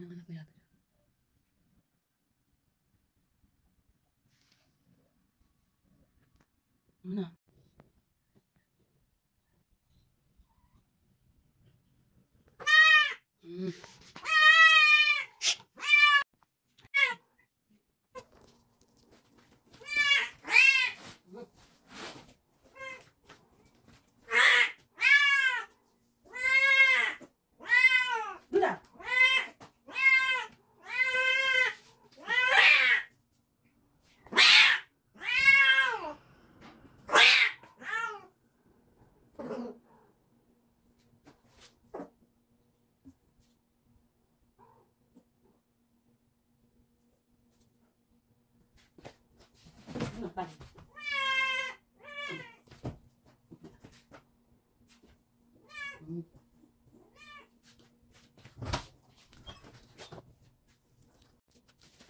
Yung anak na yata. Ano na? Mm. Duda! Ano pa? Mm.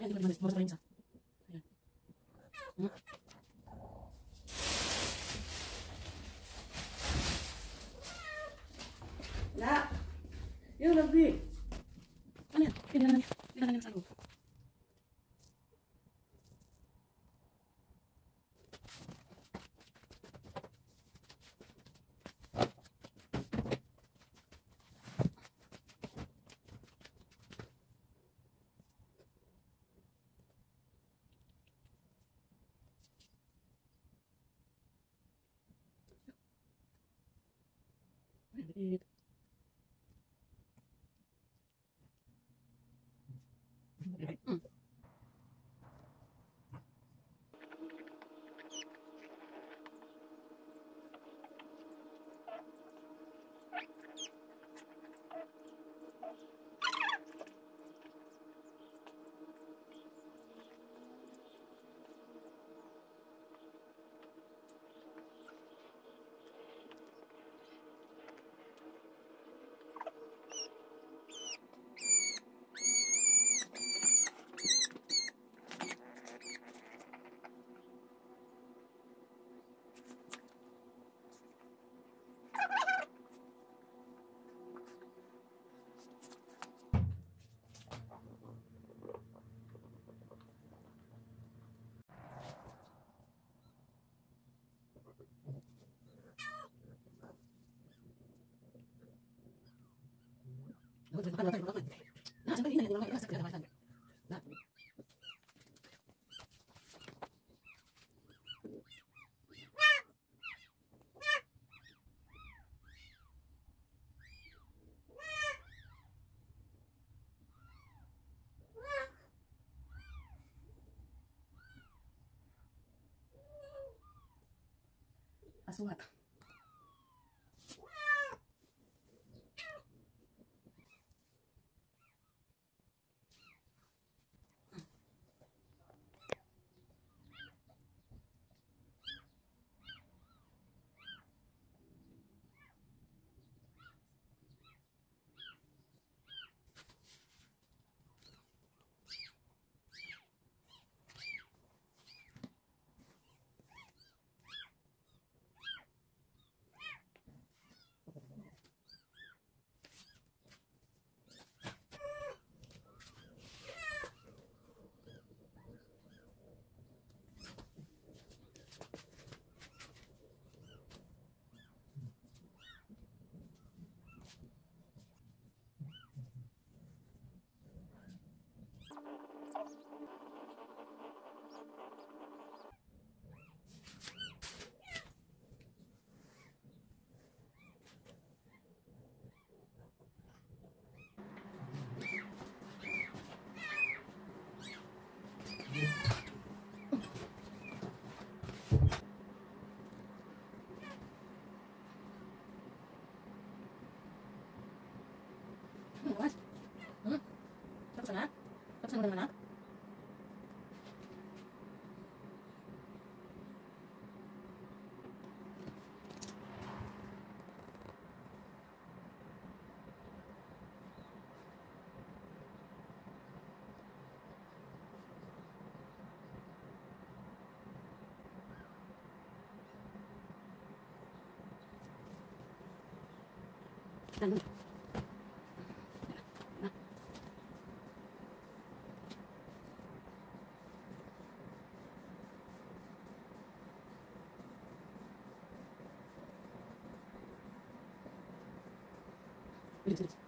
Ayan, di ba naman, mabasa pa aprender 本当に分かる分かる分かるなあ、ら。な。そうだった。Tapos na naman na? பிடிச்சிருச்சு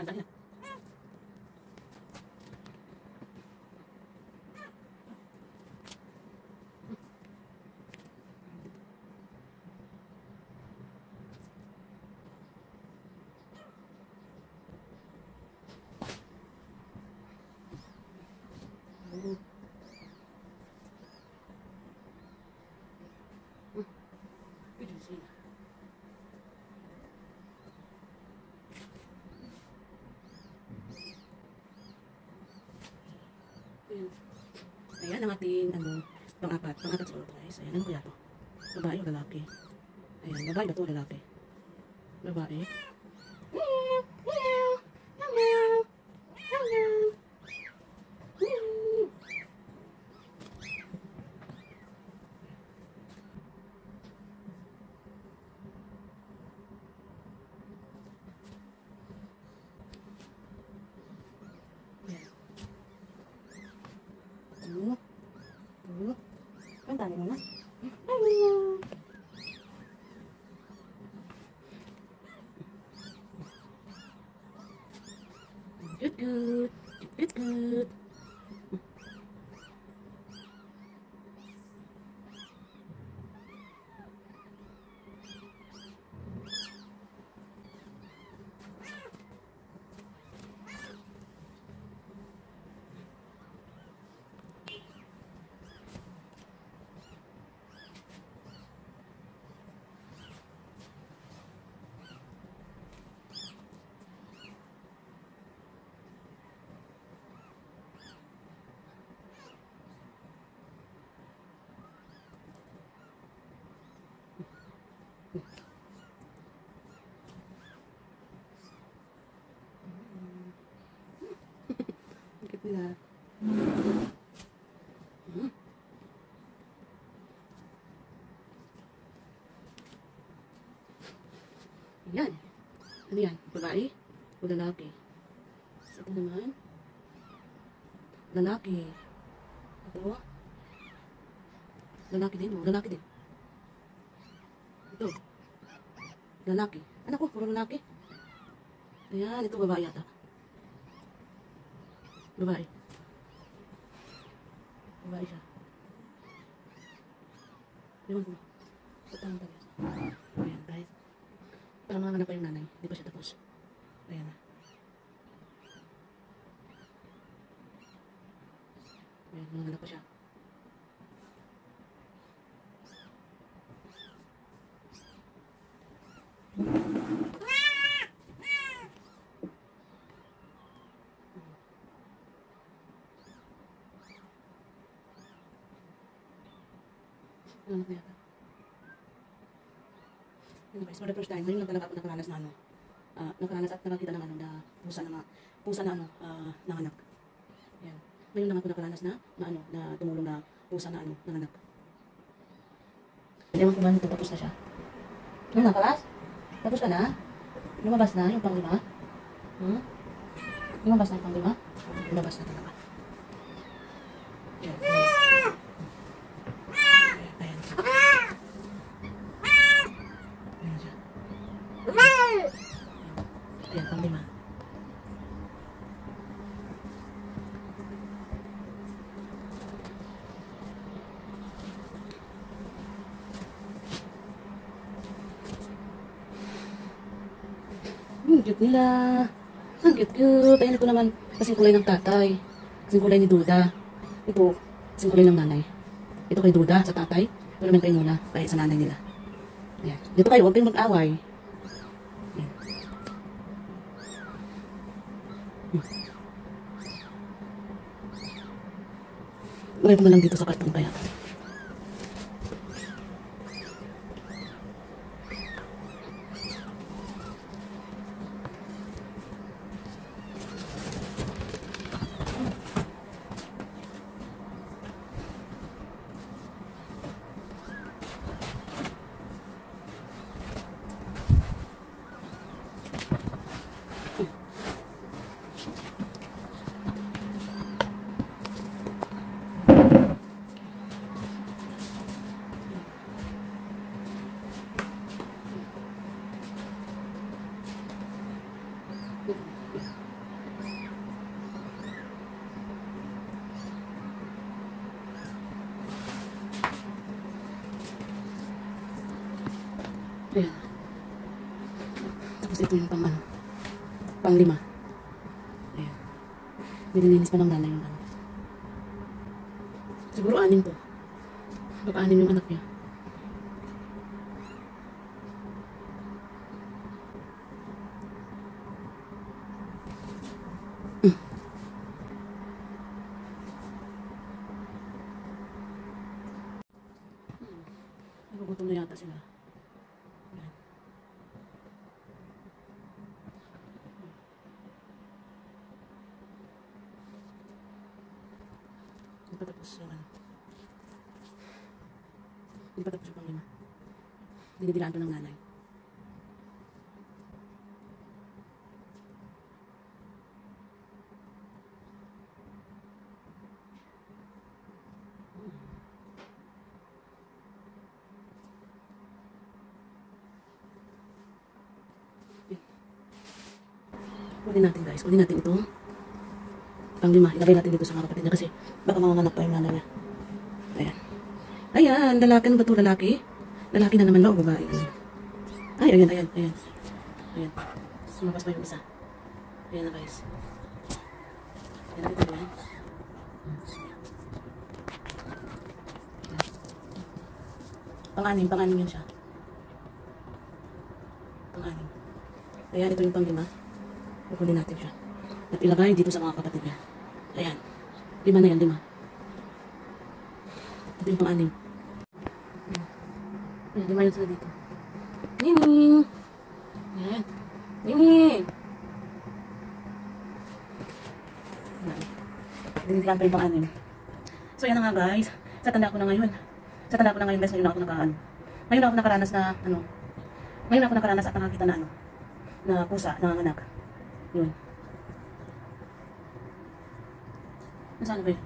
bilis. Bilis. Sandali na. Oh. Hmm. Bilis na. Ayan ang ating ano, pang-apat. Pang-apat siguro guys. Ayan, ano kaya to? Babae o lalaki? Ayan, babae ba to lalaki? Babae. と思います。Bakit nila? Hmm. Ano yan? Babae? O lalaki? Sa ito naman? Lalaki. Ito? Lalaki din o? Lalaki din. Ito. Lalaki. Anak ko, puro lalaki. Ayan, ito babae yata. Babae. Babae siya. Ewan ko. Patang tayo. Ayan, guys. Parang mga pa yung nanay. Hindi pa siya tapos. Ayan na. Ayan, mga pa siya. Ano na yata? Ano guys, for the first time, ngayon lang talaga ako nakaranas na ano, ah, nakaranas at nakakita ng ano, na pusa na, pusa na ano, ah, nanganak. Yan. Ngayon lang ako nakaranas na, na ano, na tumulong na pusa na ano, nanganak. Ewan ko ba nito, tapos na siya. Ano na, kalas? Tapos ka na? Lumabas na yung panglima? Hmm? Lumabas na yung panglima? Lumabas na talaga. Ayan. Ayan. Ayan. Ayan siya. Ayan, pang lima. Ang cute nila. Ang cute-cute. Ayan ito naman. Kasing kulay ng tatay. Kasing kulay ni Duda. Ito, kasing kulay ng nanay. Ito kay Duda sa tatay. Ito naman kay Nuna. Kaya sa nanay nila. Ayan. Dito kayo, huwag kayong mag-away. Hmm. Lagay ko na lang dito sa karton kaya. Ayan. Tapos ito yung pang ano. Pang lima. Ayan. Nililinis pa ng nanay yung ano. Siguro anim to. Baka anim yung anak niya. Hmm. Hmm. Yata sila. Ayan. Hindi pa tapos yung ano. Hindi pa tapos yung panglima. Dinidilaan to ng nanay. Kunin natin guys. Kunin natin ito. Pang lima. Ilagay natin dito sa mga kapatid niya kasi baka manganganak pa yung nanay niya. Ayan. Ayan. Lalaki. Ano ba ito? Lalaki? Lalaki na naman ba o babae? Ay, ayan, ayan, ayan. Ayan. Sumabas pa yung isa. Ayan na guys. Ayan natin ito. Ayan. Pang-anim, pang-anim yun siya. Pang-anim. Ayan, ito yung pang-lima. Kukunin natin siya. At ilagay dito sa mga kapatid niya. Ayan. Lima na yan, lima. Ito yung pang-anim. Ayan, lima yun sila dito. Nini! Ayan. Nini! Ayan. Dinitikan pa yung pang-anim. So, yan na nga guys. Sa tanda ko na ngayon. Sa tanda ko na ngayon guys, ngayon ako nakaano. Ngayon ako nakaranas na, ano, ngayon ako nakaranas at nakakita na ano, na pusa, nanganganak. Yun. Nasaan ba yun?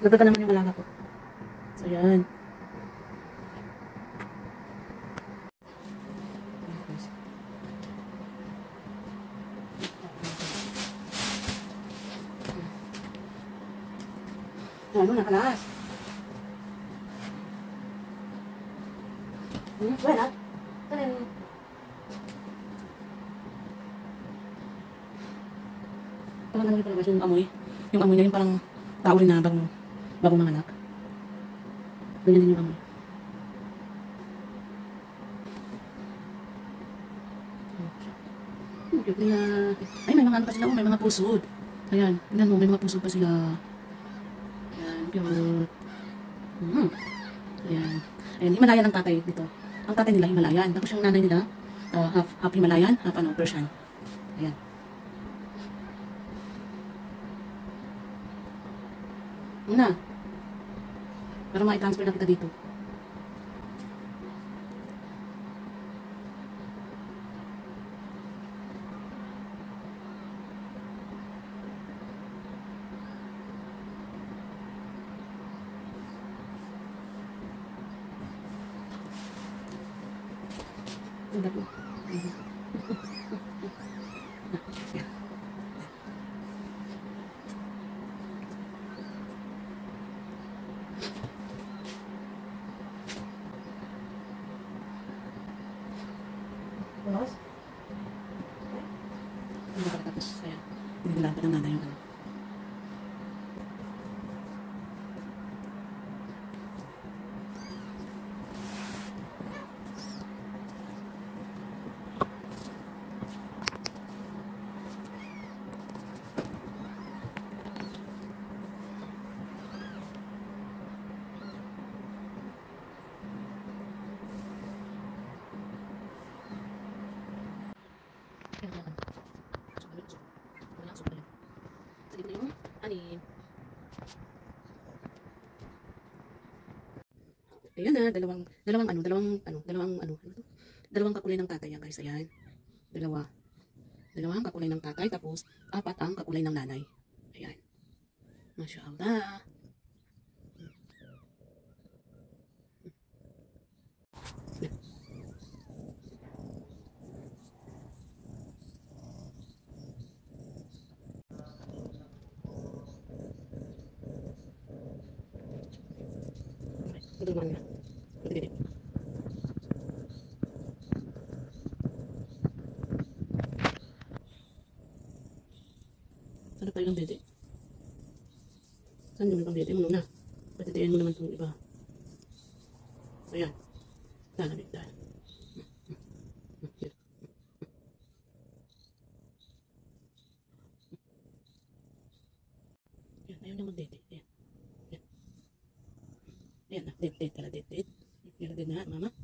Nagdaga naman yung alaga ko. So, yan. Ano, nakalas. Hmm, wala. Kanin. Parang ano talaga yung amoy. Yung amoy niya yung parang tao rin na bagong, bagong nanganak. Ganyan din yung amoy. Cute nila. Ay, may mga ano pa sila. oh, May mga pusod. Ayan. Tingnan mo, may mga pusod pa sila. Ayan, cute. Hmm. Ayan. Ayan, Himalayan ang tatay dito. Ang tatay nila, Himalayan. Tapos yung nanay nila, uh, half, half Himalayan, half ano, Persian. Ayan. Una. Para ma-transfer na kita dito. Ang dami. Mhm. Yan. Bukas? Hindi pa tapos. Ayan. Pinilaban ng nanay yung ano. Ayan, ayan, ayan. So, ano, so, wala, so, ayan. Sa anim. Ayan na, dalawang, dalawang ano, dalawang, ano, dalawang, ano, ano? Dalawang kakulay ng tatay yan, guys. Ayan. Dalawa. Dalawang kakulay ng tatay, tapos apat ang kakulay ng nanay. Ayan. Masya Allah. Ito naman na. Ito na, mama.